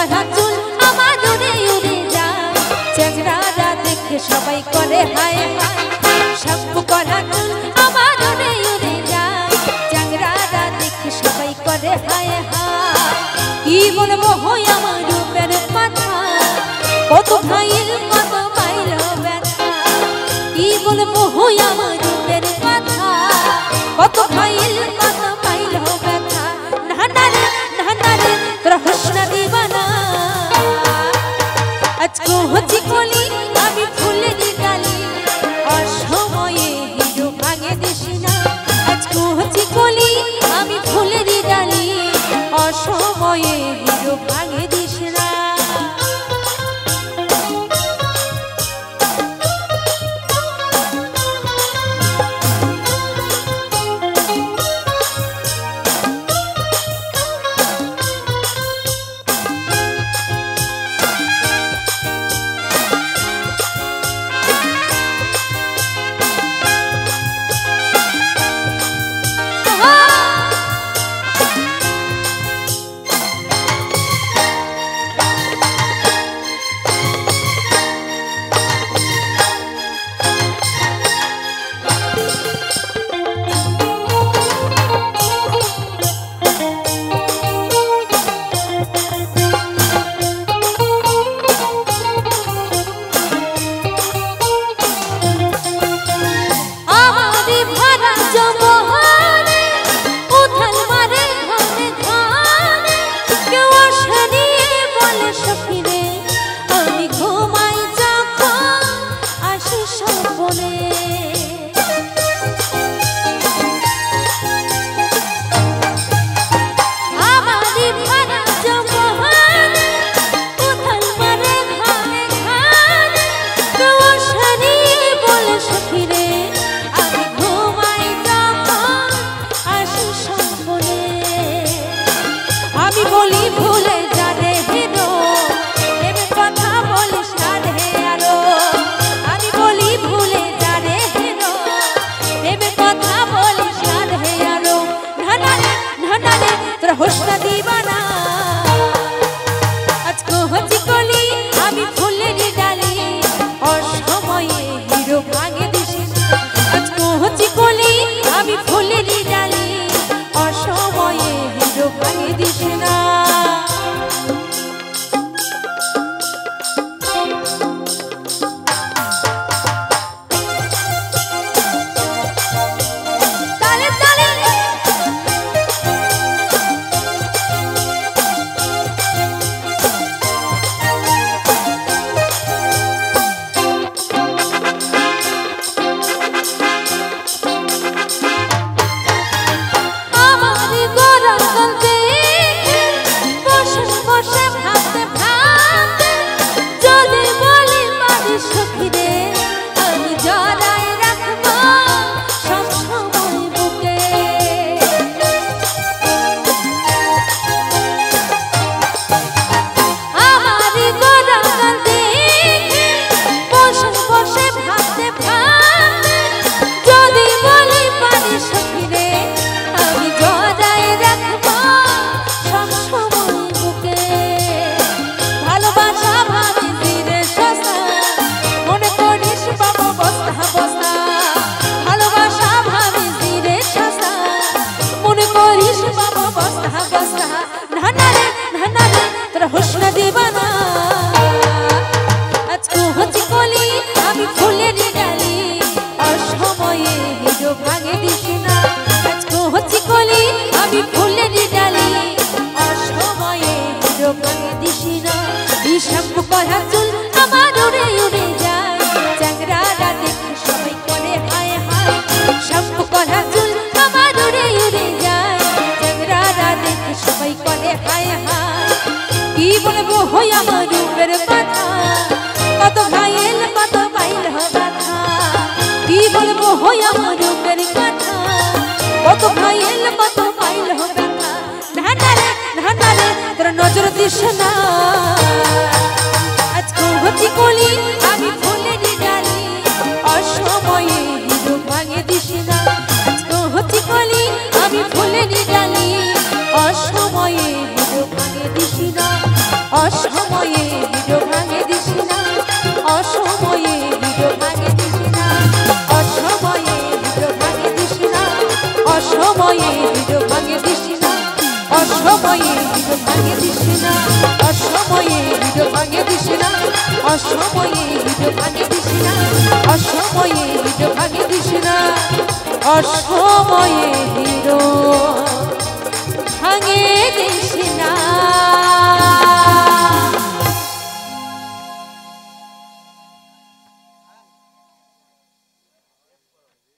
সরা চুল আমার উড়ে উড়ে যা চেংরারা দেখে সবাই করে হায় হায়। শ্যাম্পু করা চুল আমার উড়ে উড়ে যা চেংরারা দেখে সবাই করে হায় হায়। কি বলব হয় আমার রূপের মাথা কত ভাইয়ের কত পাইল ব্যথা। কি বলব হয় আমার রূপের মাথা কত ভাইয়ের কত আমি ফুলে ডালি। অসময়ে হিরো ভাঙে ভাঙে অসময়ে হিরো ভাঙে কলি আমি ফুলের ডালি। অসময়ে হিরো ভাঙে দিস না আজকে হচ্ছে কলি, আমি ফুলের ডালি। অসময়ে হিরো ভাঙে দিস না শ্যাম্পু করা চুল আমার উড়ে উড়ে যায়। চ্যাংরারা দেখে সবাই করে হায় হায়। শ্যাম্পু করা চুল আমার উড়ে উড়ে যায়। চ্যাংরারা দেখে সবাই করে হায় হায়। কি বলব হই আমার রূপের কথা হই আমার রূপের কথা। কত ঘায়েল কত পাইল ব্যথা না না রে না না রে তোর নজর দিস না। আজকে কলি দিস না অসময়ে হৃদয় ভাঙে দিস না অসময়ে হৃদয় ভাঙে দিস না অসময়ে হৃদয় ভাঙে দিস না অসময়ে